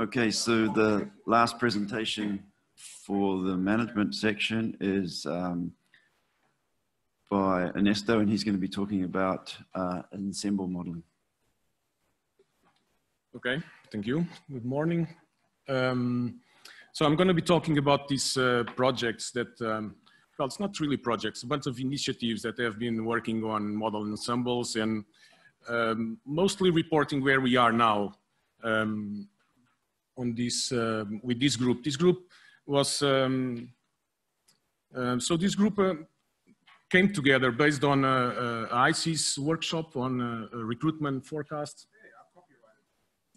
Okay, so the last presentation for the management section is um, by Ernesto, and he's going to be talking about uh, ensemble modeling. Okay, thank you. Good morning. Um, so I'm going to be talking about these uh, projects that, um, well, it's not really projects, a bunch of initiatives that have been working on model ensembles and um, mostly reporting where we are now um, on this uh, with this group. This group was um, um, so this group uh, came together based on a, a ICES workshop on uh, recruitment forecast.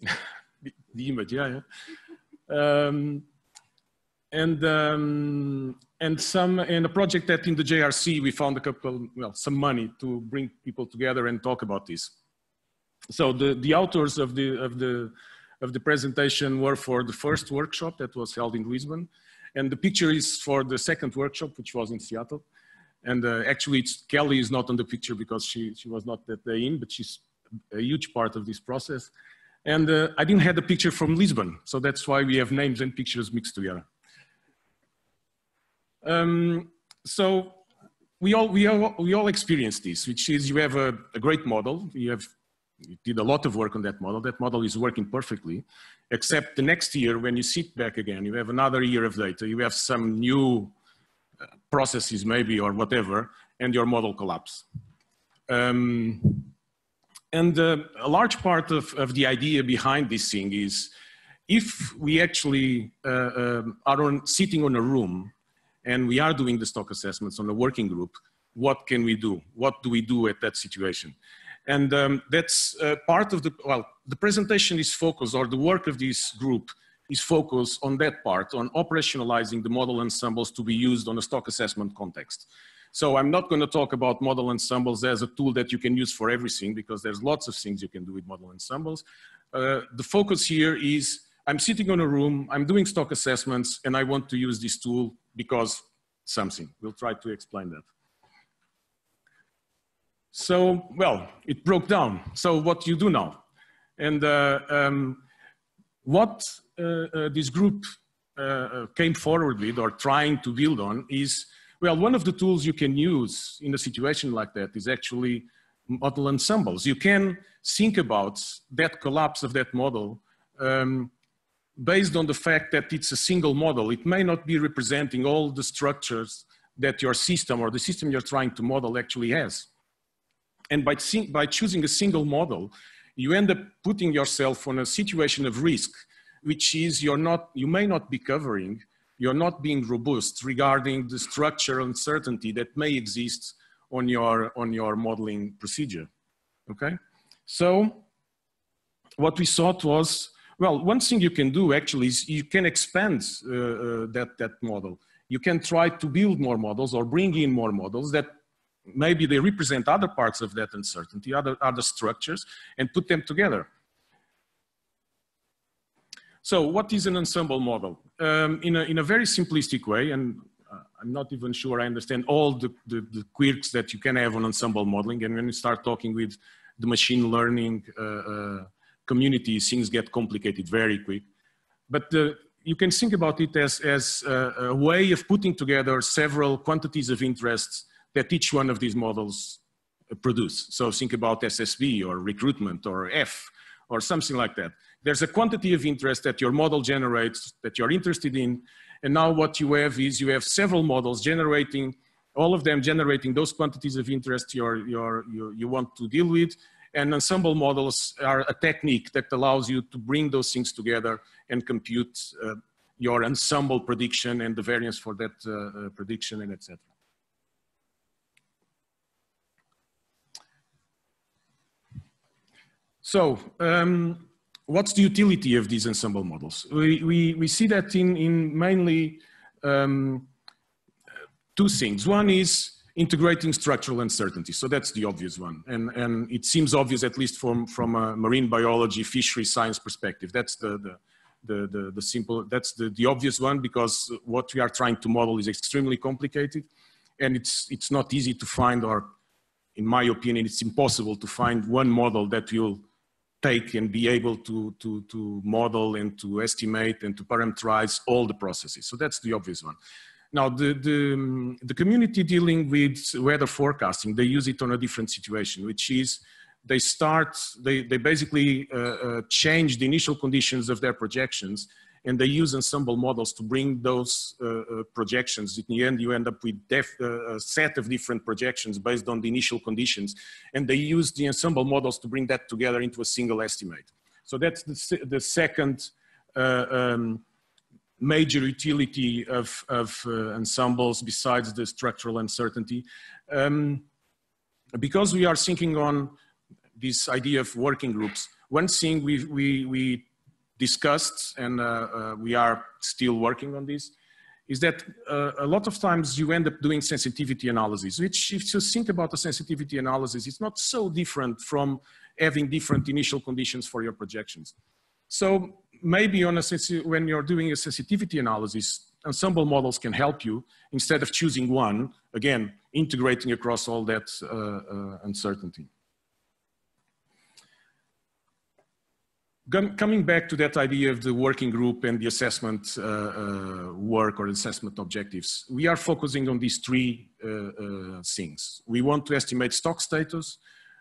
the, the, image, yeah, yeah. Um, and um, and some in a project that in the JRC we found a couple well some money to bring people together and talk about this. So the the authors of the of the of the presentation were for the first workshop that was held in Lisbon. And the picture is for the second workshop, which was in Seattle. And uh, actually, Kelly is not on the picture because she, she was not that day in, but she's a huge part of this process. And uh, I didn't have a picture from Lisbon, so that's why we have names and pictures mixed together. Um, so we all, we, all, we all experience this, which is you have a, a great model, you have you did a lot of work on that model. That model is working perfectly, except the next year when you sit back again, you have another year of data, you have some new uh, processes maybe or whatever, and your model collapse. Um, and uh, a large part of, of the idea behind this thing is if we actually uh, um, are on, sitting on a room and we are doing the stock assessments on a working group, what can we do? What do we do at that situation? And um, that's uh, part of the, well, the presentation is focused, or the work of this group is focused on that part, on operationalizing the model ensembles to be used on a stock assessment context. So I'm not going to talk about model ensembles as a tool that you can use for everything because there's lots of things you can do with model ensembles. Uh, the focus here is I'm sitting on a room, I'm doing stock assessments, and I want to use this tool because something. We'll try to explain that. So, well, it broke down. So what you do now? And uh, um, what uh, uh, this group uh, uh, came forward with or trying to build on is, well, one of the tools you can use in a situation like that is actually model ensembles. You can think about that collapse of that model um, based on the fact that it's a single model. It may not be representing all the structures that your system or the system you're trying to model actually has. And by, by choosing a single model, you end up putting yourself on a situation of risk, which is you're not, you may not be covering, you're not being robust regarding the structural uncertainty that may exist on your, on your modeling procedure, okay? So what we thought was, well, one thing you can do actually is you can expand uh, uh, that, that model. You can try to build more models or bring in more models that maybe they represent other parts of that uncertainty, other, other structures, and put them together. So what is an ensemble model? Um, in, a, in a very simplistic way, and uh, I'm not even sure I understand all the, the, the, quirks that you can have on ensemble modeling, and when you start talking with the machine learning uh, uh, community, things get complicated very quick. But uh, you can think about it as, as a, a way of putting together several quantities of interests that each one of these models produce. So think about SSB or recruitment or F or something like that. There's a quantity of interest that your model generates that you're interested in. And now what you have is you have several models generating, all of them generating those quantities of interest you're, you're, you, you want to deal with. And ensemble models are a technique that allows you to bring those things together and compute uh, your ensemble prediction and the variance for that uh, uh prediction and etc. So um, what's the utility of these ensemble models? We, we, we see that in, in mainly um, two things. One is integrating structural uncertainty. So that's the obvious one. And, and it seems obvious, at least from, from a marine biology, fishery science perspective. That's the, the, the, the, the simple, that's the, the obvious one because what we are trying to model is extremely complicated and it's, it's not easy to find or in my opinion, it's impossible to find one model that will take and be able to, to, to model and to estimate and to parameterize all the processes. So that's the obvious one. Now, the, the, the community dealing with weather forecasting, they use it on a different situation, which is they start, they, they basically uh, uh, change the initial conditions of their projections and they use ensemble models to bring those uh, uh, projections. In the end, you end up with uh, a set of different projections based on the initial conditions, and they use the ensemble models to bring that together into a single estimate. So that's the, the second uh, um, major utility of, of uh, ensembles besides the structural uncertainty. Um, because we are thinking on this idea of working groups, one thing we, we, we discussed, and uh, uh, we are still working on this, is that uh, a lot of times you end up doing sensitivity analysis, which if you think about a sensitivity analysis, it's not so different from having different initial conditions for your projections. So maybe on a when you're doing a sensitivity analysis, ensemble models can help you instead of choosing one, again, integrating across all that uh, uh, uncertainty. Coming back to that idea of the working group and the assessment uh, uh, work or assessment objectives, we are focusing on these three uh, uh things. We want to estimate stock status.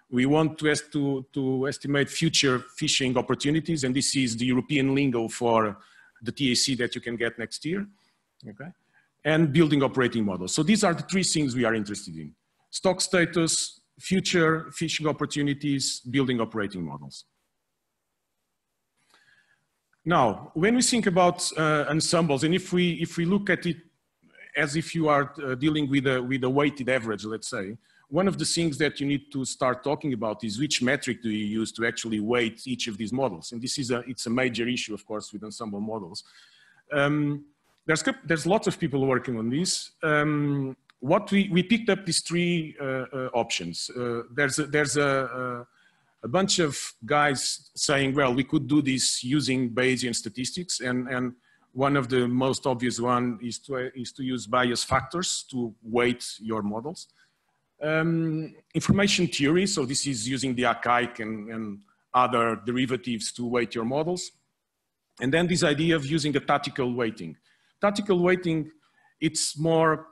We want to, est to, to, estimate future fishing opportunities, and this is the European lingo for the TAC that you can get next year, okay? And building operating models. So these are the three things we are interested in. Stock status, future fishing opportunities, building operating models. Now, when we think about uh, ensembles, and if we, if we look at it as if you are uh, dealing with a, with a weighted average, let's say, one of the things that you need to start talking about is which metric do you use to actually weight each of these models? And this is a, it's a major issue, of course, with ensemble models. Um, there's, there's lots of people working on this. Um, what we, we picked up these three uh, uh options. Uh, there's a, there's a, a bunch of guys saying, well, we could do this using Bayesian statistics. And, and one of the most obvious one is to, is to use Bayes factors to weight your models. Um, information theory, so this is using the Akaike and, and other derivatives to weight your models. And then this idea of using a tactical weighting. Tactical weighting, it's more,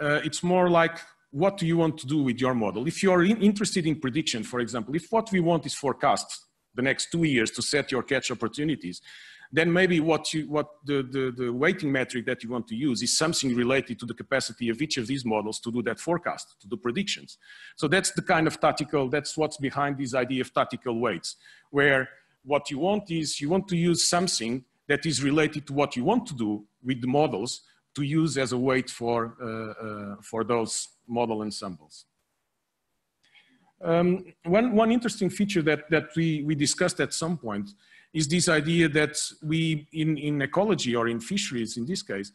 uh, it's more like what do you want to do with your model? If you're in, interested in prediction, for example, if what we want is forecast the next two years to set your catch opportunities, then maybe what, you, what the, the, the weighting metric that you want to use is something related to the capacity of each of these models to do that forecast, to do predictions. So that's the kind of tactical, that's what's behind this idea of tactical weights, where what you want is you want to use something that is related to what you want to do with the models to use as a weight for, uh, uh, for those model ensembles. Um, one, one interesting feature that, that we, we discussed at some point is this idea that we, in, in ecology or in fisheries in this case,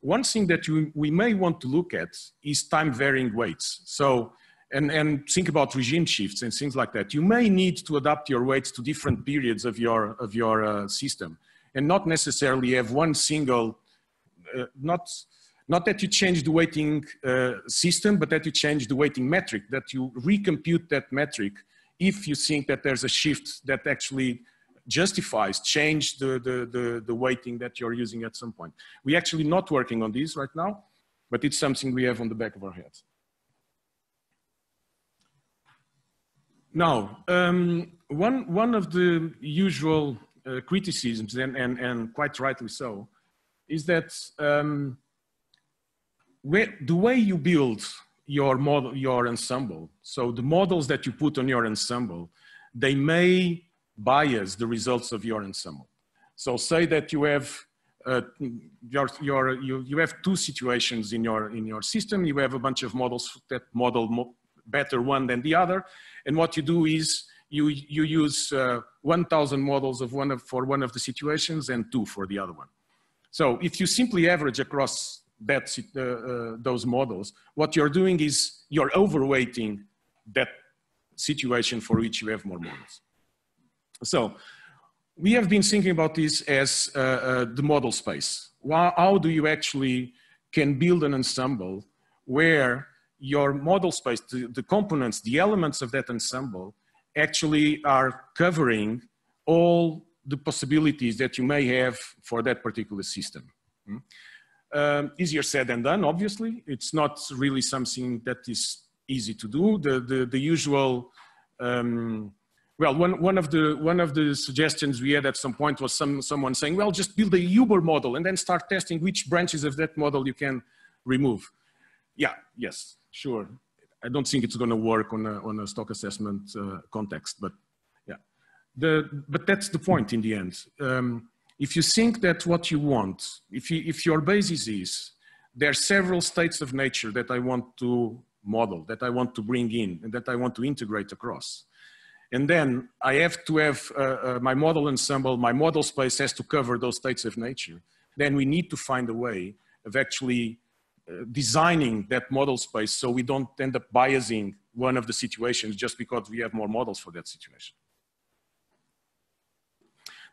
one thing that you, we may want to look at is time varying weights. So, and, and think about regime shifts and things like that. You may need to adapt your weights to different periods of your, of your uh, system and not necessarily have one single, not, not that you change the weighting uh, system, but that you change the weighting metric, that you recompute that metric if you think that there's a shift that actually justifies change the, the, the, the weighting that you're using at some point. We're actually not working on this right now, but it's something we have on the back of our heads. Now, um, one, one of the usual uh, criticisms, and, and, and quite rightly so, is that um, where, the way you build your model, your ensemble, so the models that you put on your ensemble, they may bias the results of your ensemble. So say that you have uh, your, your, you, you have two situations in your, in your system. You have a bunch of models that model mo better one than the other. And what you do is you, you use uh, 1,000 models of one of, for one of the situations and two for the other one. So if you simply average across that, uh, uh, those models, what you're doing is you're overweighting that situation for which you have more models. So we have been thinking about this as uh, uh, the model space. How do you actually can build an ensemble where your model space, the, the components, the elements of that ensemble actually are covering all the possibilities that you may have for that particular system. Hmm? Um, easier said than done, obviously. It's not really something that is easy to do. The, the, the usual, um, well, one, one, of the, one of the suggestions we had at some point was some, someone saying, well, just build a Uber model and then start testing which branches of that model you can remove. Yeah, yes, sure. I don't think it's going to work on a, on a stock assessment uh, context, but. The, but that's the point in the end. Um, if you think that what you want, if, you, if your basis is, there are several states of nature that I want to model, that I want to bring in, and that I want to integrate across. And then I have to have uh, uh, my model ensemble, my model space has to cover those states of nature. Then we need to find a way of actually uh, designing that model space so we don't end up biasing one of the situations just because we have more models for that situation.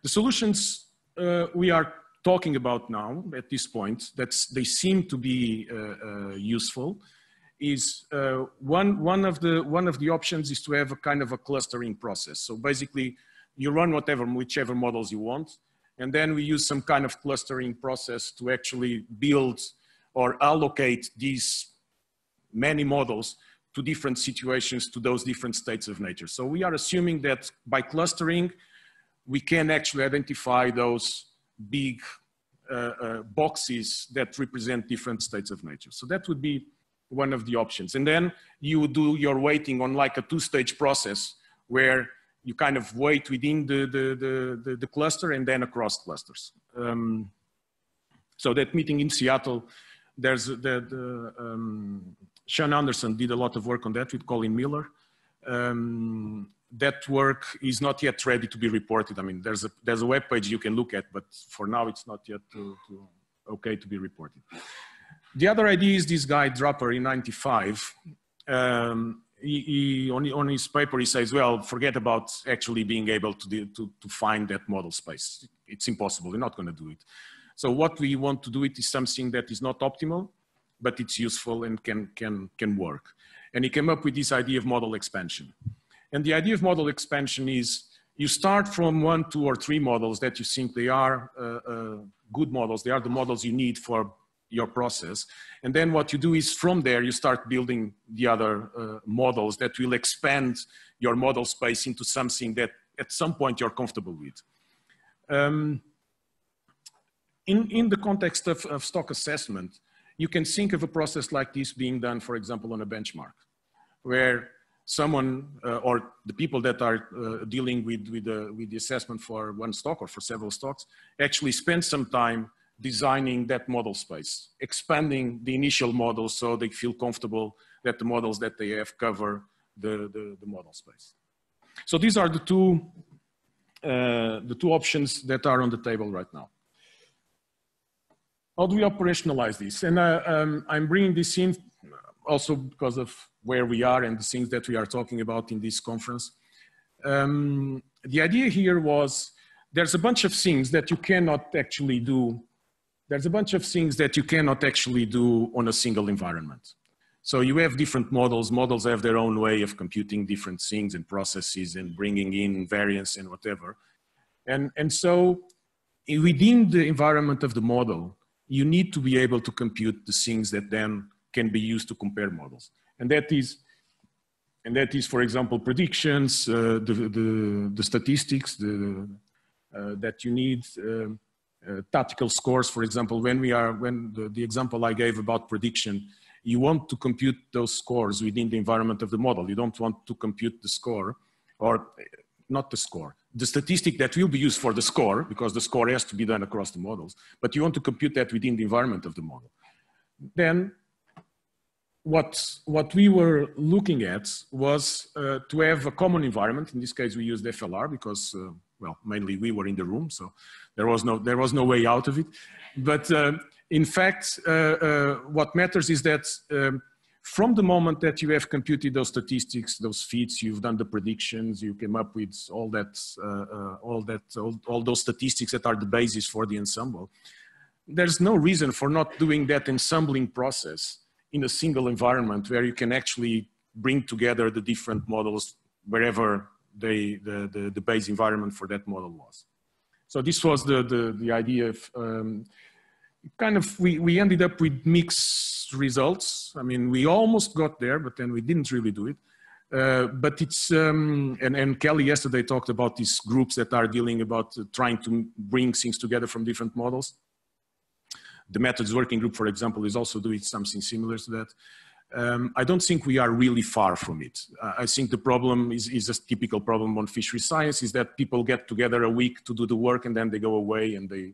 The solutions uh, we are talking about now at this point, that they seem to be uh, uh, useful, is uh, one, one, of the, one of the options is to have a kind of a clustering process. So basically, you run whatever, whichever models you want, and then we use some kind of clustering process to actually build or allocate these many models to different situations, to those different states of nature. So we are assuming that by clustering, we can actually identify those big uh, uh, boxes that represent different states of nature. So that would be one of the options. And then you would do your weighting on like a two-stage process where you kind of weight within the, the, the, the, the cluster and then across clusters. Um, so that meeting in Seattle, there's the, the um, Sean Anderson did a lot of work on that with Colin Miller. Um, that work is not yet ready to be reported. I mean, there's a, there's a web page you can look at, but for now it's not yet to, to okay to be reported. The other idea is this guy Draper in 95. Um, he, he, on, on, his paper, he says, well, forget about actually being able to, do, to, to find that model space. It's impossible, we're not gonna do it. So what we want to do it is something that is not optimal, but it's useful and can, can, can work. And he came up with this idea of model expansion. And the idea of model expansion is you start from one, two, or three models that you think they are uh, uh, good models. They are the models you need for your process. And then what you do is from there, you start building the other uh, models that will expand your model space into something that at some point you're comfortable with. Um, in, in the context of, of stock assessment, you can think of a process like this being done, for example, on a benchmark, where someone uh, or the people that are uh, dealing with, with, the, with the assessment for one stock or for several stocks actually spend some time designing that model space, expanding the initial model so they feel comfortable that the models that they have cover the, the, the model space. So these are the two, uh, the two options that are on the table right now. How do we operationalize this? And uh, um, I'm bringing this in also because of where we are and the things that we are talking about in this conference. Um, the idea here was there's a bunch of things that you cannot actually do there's a bunch of things that you cannot actually do on a single environment. So you have different models. Models have their own way of computing different things and processes and bringing in variance and whatever. And, and so within the environment of the model, you need to be able to compute the things that then can be used to compare models. And that is, and that is for example, predictions, uh, the, the, the, statistics the, uh, that you need, um, uh, tactical scores, for example, when we are, when the, the example I gave about prediction, you want to compute those scores within the environment of the model. You don't want to compute the score or uh, not the score, the statistic that will be used for the score because the score has to be done across the models, but you want to compute that within the environment of the model. Then what, what we were looking at was uh, to have a common environment. In this case, we used FLR because, uh, well, mainly we were in the room, so there was no, there was no way out of it. But uh, in fact, uh, uh, what matters is that um, from the moment that you have computed those statistics, those feeds, you've done the predictions, you came up with all that, uh, all that, all, all those statistics that are the basis for the ensemble. There's no reason for not doing that ensembling process in a single environment where you can actually bring together the different models wherever they, the, the, the, base environment for that model was. So this was the, the, the idea of um, kind of, we, we ended up with mixed results. I mean, we almost got there, but then we didn't really do it. Uh, but it's, um, and, and Kelly yesterday talked about these groups that are dealing about uh, trying to bring things together from different models. The methods working group, for example, is also doing something similar to that. Um, I don't think we are really far from it. Uh, I think the problem is, is a typical problem on fishery science is that people get together a week to do the work and then they go away and they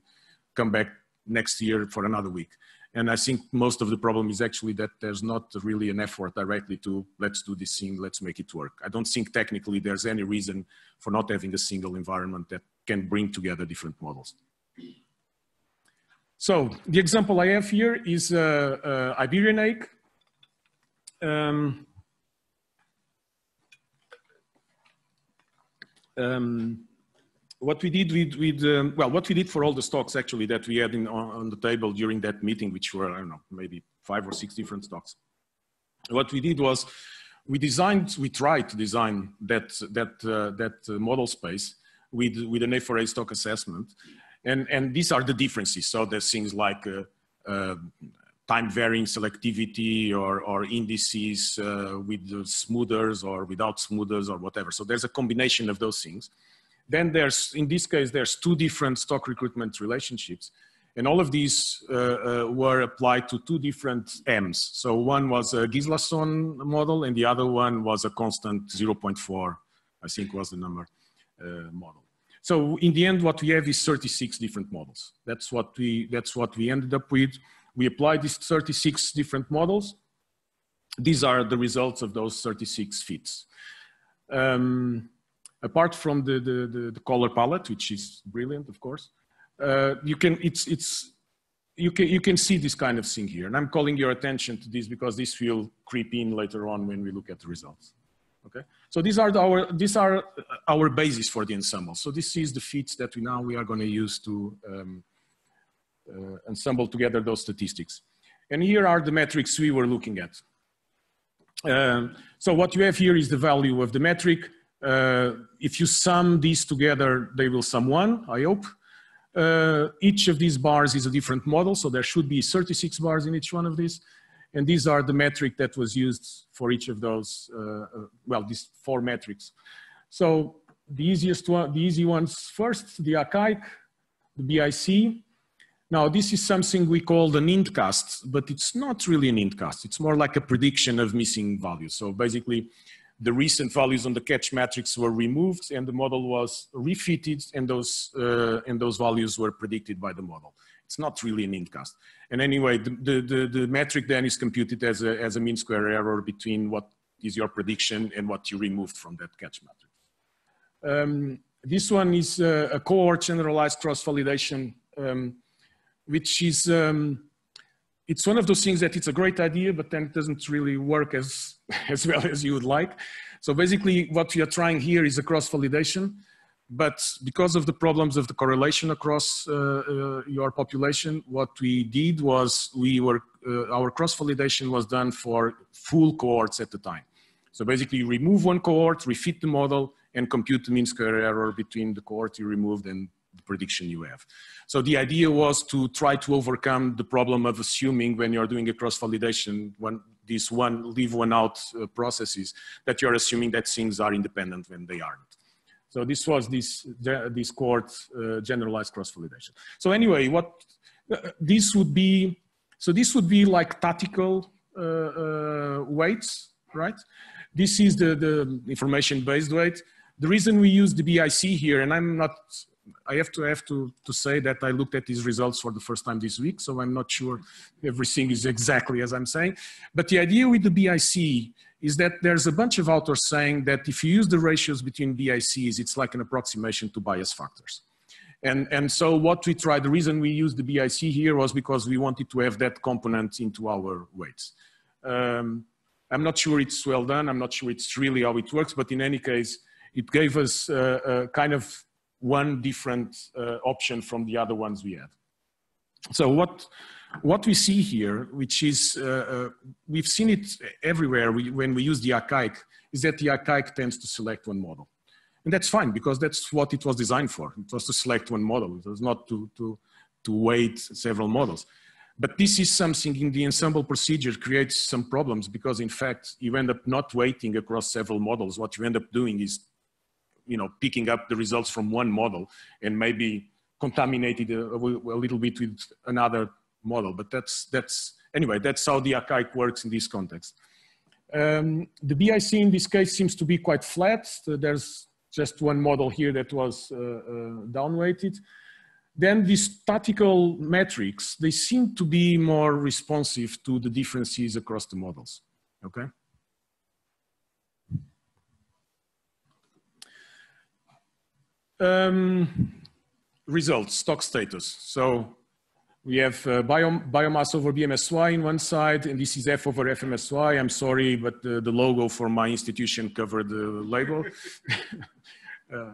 come back next year for another week. And I think most of the problem is actually that there's not really an effort directly to let's do this thing, let's make it work. I don't think technically there's any reason for not having a single environment that can bring together different models. So the example I have here is uh, uh, Iberian hake. Um, um, what we did with, with um, well, what we did for all the stocks actually that we had in, on, on, the table during that meeting, which were, I don't know, maybe five or six different stocks. What we did was we designed, we tried to design that, that, uh, that uh, model space with, with an A4A stock assessment. And, and these are the differences. So there's things like uh, uh time varying selectivity or, or indices uh, with smoothers or without smoothers or whatever. So there's a combination of those things. Then there's, in this case, there's two different stock recruitment relationships. And all of these uh, uh, were applied to two different M's. So one was a Gislason model and the other one was a constant 0.4, I think was the number uh, model. So in the end, what we have is 36 different models. That's what we, that's what we ended up with. We applied these 36 different models. These are the results of those 36 fits. Um, apart from the, the, the, the, color palette, which is brilliant, of course, uh, you can, it's, it's, you can, you can see this kind of thing here. And I'm calling your attention to this because this will creep in later on when we look at the results. Okay, so these are the, our these are our basis for the ensemble. So this is the fits that we now we are going to use to um, uh, ensemble together those statistics. And here are the metrics we were looking at. Um, so what you have here is the value of the metric. Uh, if you sum these together, they will sum one, I hope. Uh, each of these bars is a different model, so there should be 36 bars in each one of these. And these are the metric that was used for each of those, uh, uh well, these four metrics. So the easiest one, the easy ones first, the Akaike, the BIC, now, this is something we call an hindcast, but it's not really an hindcast. It's more like a prediction of missing values. So basically, the recent values on the catch matrix were removed and the model was refitted and those, uh, and those values were predicted by the model. It's not really an hindcast. And anyway, the, the, the, the metric then is computed as a, as a mean square error between what is your prediction and what you removed from that catch matrix. Um, this one is a, a cohort generalized cross-validation um, which is, um, it's one of those things that it's a great idea, but then it doesn't really work as, as well as you would like. So basically what we are trying here is a cross-validation, but because of the problems of the correlation across uh, uh, your population, what we did was we were, uh, our cross-validation was done for full cohorts at the time. So basically remove one cohort, refit the model, and compute the mean square error between the cohort you removed and the prediction you have. So the idea was to try to overcome the problem of assuming when you're doing a cross-validation, when these one leave one out uh, processes, that you're assuming that things are independent when they aren't. So this was this, this cohort uh, generalized cross-validation. So anyway, what uh, this would be, so this would be like tactical uh, uh, weights, right? This is the, the information-based weight. The reason we use the BIC here, and I'm not I have to have to, to say that I looked at these results for the first time this week, so I'm not sure everything is exactly as I'm saying. But the idea with the BIC is that there's a bunch of authors saying that if you use the ratios between BICs, it's like an approximation to Bayes factors. And, and so what we tried, the reason we used the BIC here was because we wanted to have that component into our weights. Um, I'm not sure it's well done. I'm not sure it's really how it works, but in any case, it gave us uh, a kind of one different uh, option from the other ones we had. So what, what we see here, which is, uh, uh, we've seen it everywhere we, when we use the Akaike, is that the Akaike tends to select one model. And that's fine because that's what it was designed for. It was to select one model. It was not to, to, to weight several models. But this is something in the ensemble procedure creates some problems because in fact, you end up not weighting across several models. What you end up doing is, you know, picking up the results from one model and maybe contaminated a, a little bit with another model. But that's, that's, anyway, that's how the Akaike works in this context. Um, the BIC in this case seems to be quite flat. So there's just one model here that was uh, uh, downweighted. Then the statistical metrics, they seem to be more responsive to the differences across the models, okay? Um, results, stock status. So we have uh, biom biomass over BMSY in one side, and this is F over FMSY. I'm sorry, but the, logo for my institution covered the label. uh,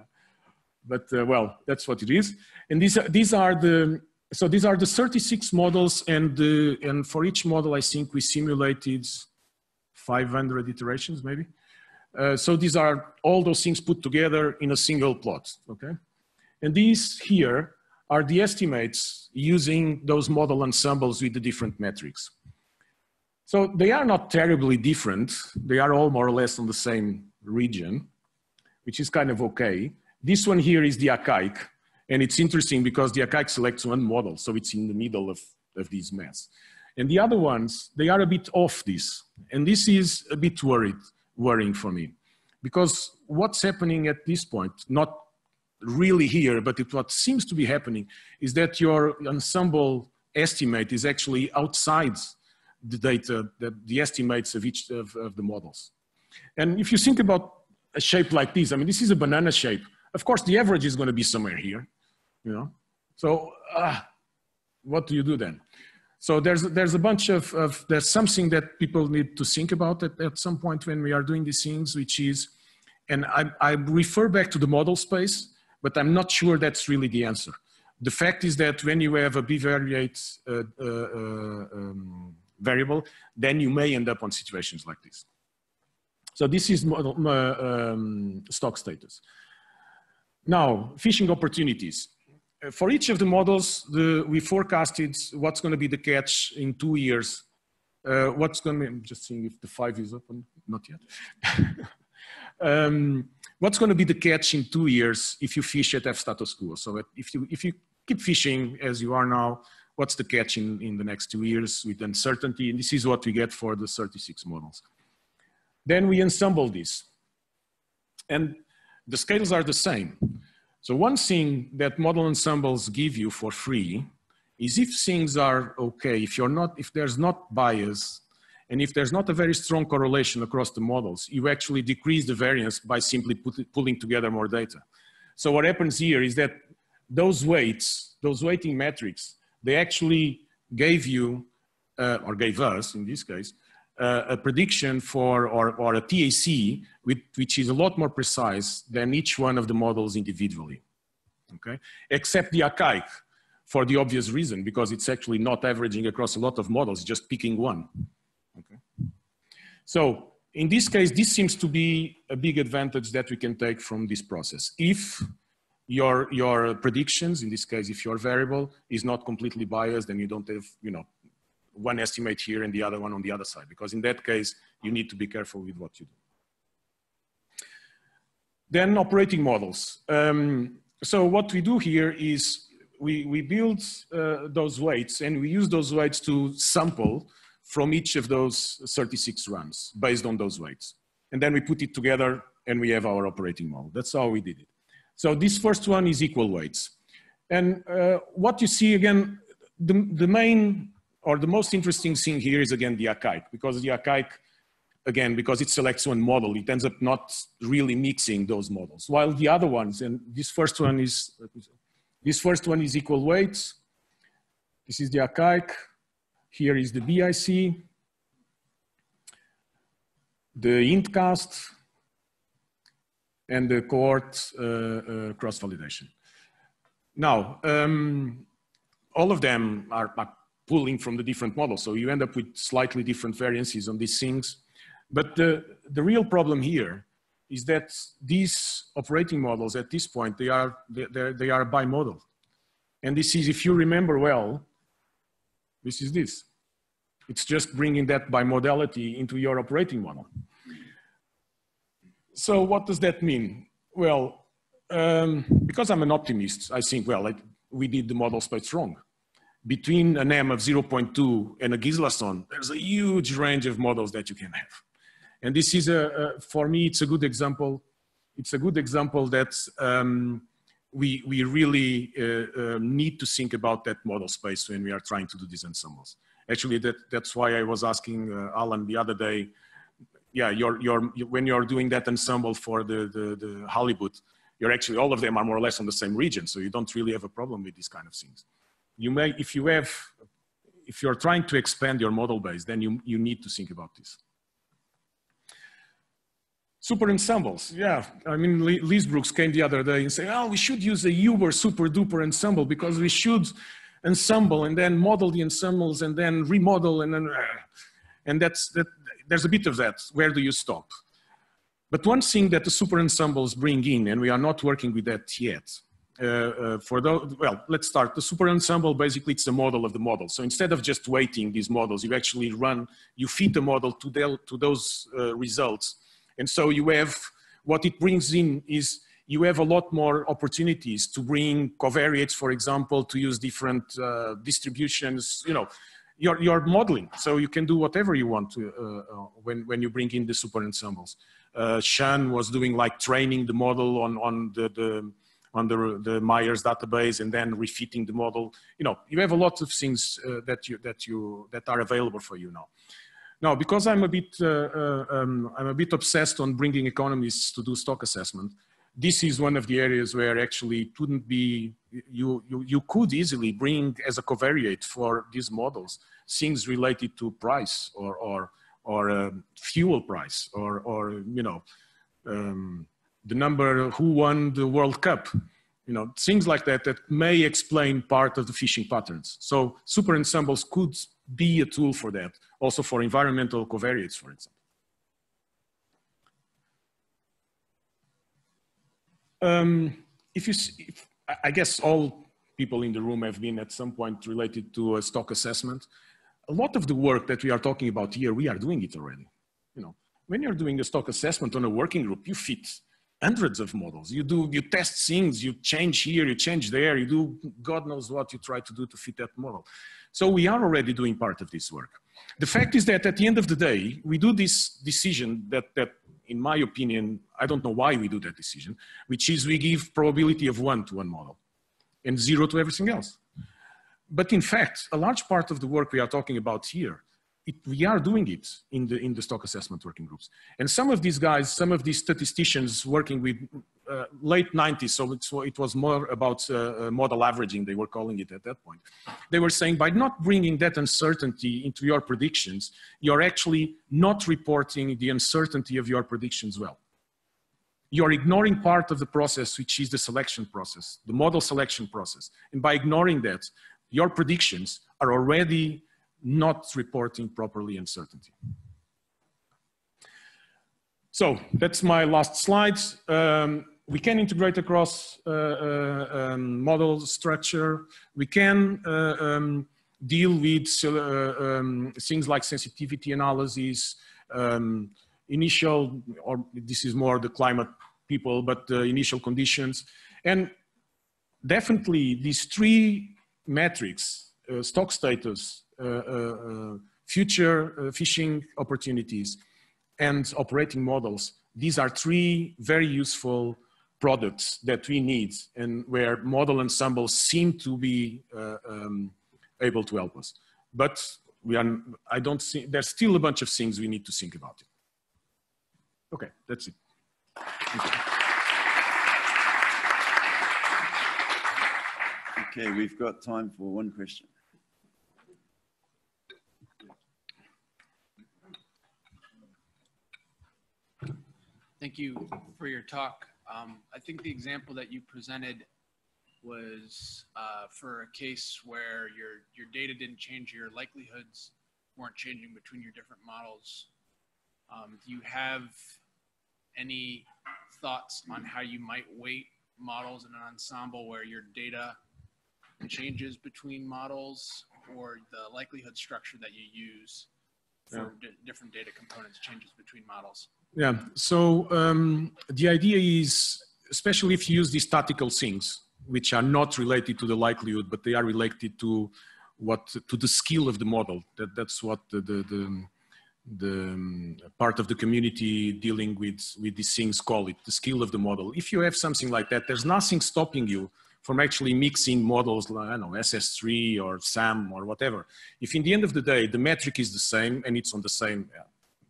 but uh, well, that's what it is. And these are, these are the, so these are the 36 models and, and for each model, I think we simulated 500 iterations maybe. Uh, so these are all those things put together in a single plot, okay? And these here are the estimates using those model ensembles with the different metrics. So they are not terribly different. They are all more or less on the same region, which is kind of okay. This one here is the Akaike, and it's interesting because the Akaike selects one model, so it's in the middle of, of this mess. And the other ones, they are a bit off this. And this is a bit worried, worrying for me. Because what's happening at this point, not really here, but it, what seems to be happening is that your ensemble estimate is actually outside the data, that the estimates of each of, of the models. And if you think about a shape like this, I mean, this is a banana shape. Of course, the average is going to be somewhere here, you know. So uh, what do you do then? So there's, there's a bunch of, of, there's something that people need to think about at, at some point when we are doing these things, which is, and I, I refer back to the model space, but I'm not sure that's really the answer. The fact is that when you have a bivariate uh, uh, uh, um, variable, then you may end up on situations like this. So this is um, stock status. Now, fishing opportunities. Uh, for each of the models, the, we forecasted what's going to be the catch in two years. Uh, what's going to be, I'm just seeing if the five is open, not yet. um, what's going to be the catch in two years if you fish at F status quo? So if you, if you keep fishing as you are now, what's the catch in, in the next two years with uncertainty? And this is what we get for the 36 models. Then we ensemble this. And the scales are the same. So one thing that model ensembles give you for free is if things are okay, if you're not, if there's not bias, and if there's not a very strong correlation across the models, you actually decrease the variance by simply put, pulling together more data. So what happens here is that those weights, those weighting metrics, they actually gave you, uh, or gave us in this case, uh, a prediction for, or, or a TAC, with, which is a lot more precise than each one of the models individually, okay? Except the Akaike, for the obvious reason, because it's actually not averaging across a lot of models, just picking one, okay? So in this case, this seems to be a big advantage that we can take from this process. If your, your predictions, in this case, if your variable is not completely biased, then you don't have, you know, one estimate here and the other one on the other side, because in that case, you need to be careful with what you do. Then operating models. Um, so what we do here is we, we build uh, those weights and we use those weights to sample from each of those 36 runs based on those weights. And then we put it together and we have our operating model. That's how we did it. So this first one is equal weights. And uh, what you see again, the, the main or the most interesting thing here is again the Akaike, because the Akaike, again, because it selects one model, it ends up not really mixing those models. While the other ones, and this first one is, this first one is equal weights. This is the Akaike. Here is the BIC, the hindcast, and the cohort uh, uh, cross-validation. Now, um, all of them are, are pulling from the different models. So you end up with slightly different variances on these things. But the, the real problem here is that these operating models at this point, they are, they, they are bimodal. And this is, if you remember well, this is this. It's just bringing that bimodality into your operating model. So what does that mean? Well, um, because I'm an optimist, I think, well, we did the model space wrong. Between an M of 0.2 and a Gislason, there's a huge range of models that you can have. And this is, a, a for me, it's a good example. It's a good example that um, we, we really uh, uh, need to think about that model space when we are trying to do these ensembles. Actually, that, that's why I was asking uh, Alan the other day, yeah, you're, you're, when you're doing that ensemble for the, the, the Halibut, you're actually, all of them are more or less on the same region, so you don't really have a problem with these kind of things. You may, if you have, if you're trying to expand your model base, then you, you need to think about this. Super ensembles, yeah. I mean, Liz Brooks came the other day and said, oh, we should use a Uber super duper ensemble because we should ensemble and then model the ensembles and then remodel and then, uh, and that's, that, there's a bit of that. Where do you stop? But one thing that the super ensembles bring in, and we are not working with that yet, uh, uh, for those, well, let's start. The super ensemble, basically it's a model of the model. So instead of just weighting these models, you actually run, you feed the model to, the, to those uh, results and so you have, what it brings in is you have a lot more opportunities to bring covariates, for example, to use different uh, distributions, you know, you're, you're modeling. So you can do whatever you want to, uh, uh, when, when you bring in the super ensembles. Uh, Sean was doing like training the model on, on the, the on the, the Myers database and then refitting the model. You know, you have a lot of things uh, that you that you that are available for you now. Now, because I'm a bit, uh, uh, um, I'm a bit obsessed on bringing economists to do stock assessment, this is one of the areas where actually it wouldn't be, you, you, you could easily bring as a covariate for these models, things related to price or, or, or um, fuel price or, or you know, um, the number who won the World Cup, you know, things like that that may explain part of the fishing patterns. So super ensembles could be a tool for that, also for environmental covariates, for example. Um, if you, see, if, I guess all people in the room have been at some point related to a stock assessment. A lot of the work that we are talking about here, we are doing it already. You know, when you're doing a stock assessment on a working group, you fit hundreds of models. You do, you test things, you change here, you change there, you do God knows what you try to do to fit that model. So we are already doing part of this work. The fact is that at the end of the day, we do this decision that, that in my opinion, I don't know why we do that decision, which is we give probability of one to one model and zero to everything else. But in fact, a large part of the work we are talking about here it, we are doing it in the, in the stock assessment working groups. And some of these guys, some of these statisticians working with uh, late 90s, so it was more about uh, uh, model averaging, they were calling it at that point. They were saying by not bringing that uncertainty into your predictions, you're actually not reporting the uncertainty of your predictions well. You're ignoring part of the process, which is the selection process, the model selection process. And by ignoring that, your predictions are already not reporting properly uncertainty. So that's my last slide. Um, we can integrate across uh, uh, um, model structure. We can uh, um, deal with um, things like sensitivity analysis, um, initial, or this is more the climate people, but the initial conditions. And definitely these three metrics, uh, stock status, uh, uh, future fishing opportunities and operating models. These are three very useful products that we need and where model ensembles seem to be um, able to help us. But we are, I don't see, there's still a bunch of things we need to think about it. Okay, that's it. Okay, we've got time for one question. Thank you for your talk. Um, I think the example that you presented was uh, for a case where your your data didn't change, your likelihoods weren't changing between your different models. Um, do you have any thoughts on how you might weight models in an ensemble where your data changes between models or the likelihood structure that you use for di- different data components changes between models? Yeah. So um, the idea is, especially if you use these statical things, which are not related to the likelihood, but they are related to what to the skill of the model. That that's what the the, the, the um, part of the community dealing with with these things call it the skill of the model. If you have something like that, there's nothing stopping you from actually mixing models like I don't know SS3 or SAM or whatever. If in the end of the day the metric is the same and it's on the same uh,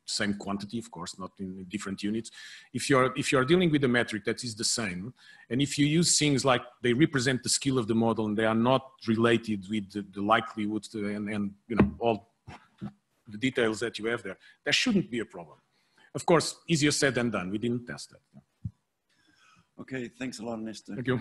same quantity, of course, not in different units. If you're if you're dealing with a metric that is the same, and if you use things like they represent the skill of the model and they are not related with the, the likelihood to, and, and you know all the details that you have there, there shouldn't be a problem. Of course, easier said than done. We didn't test that. Okay, thanks a lot, Nestor. Thank you.